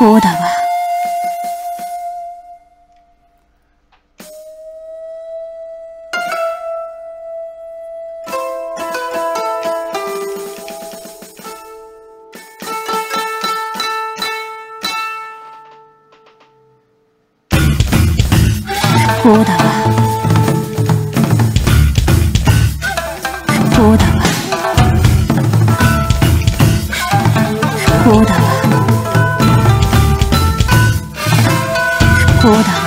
こうだわ。こうだわ。こうだわ。こうだわ。服务的。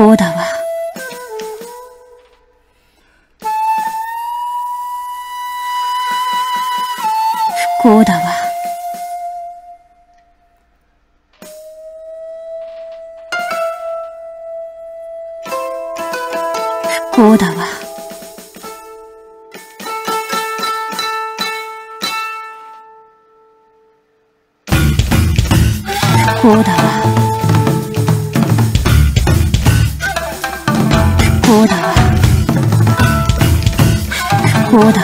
こうだわ。こうだわ。こうだわ。こうだわ。こうだ。わこうだ。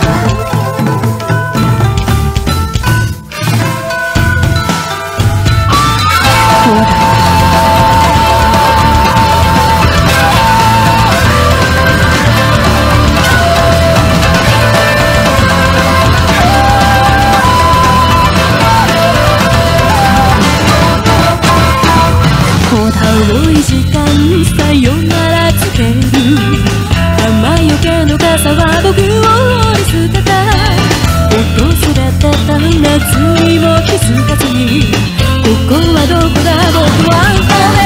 わい時間さよならつける。雨よけの傘は僕を折り捨てた訪れてた夏にも気づかずにここはどこだ僕は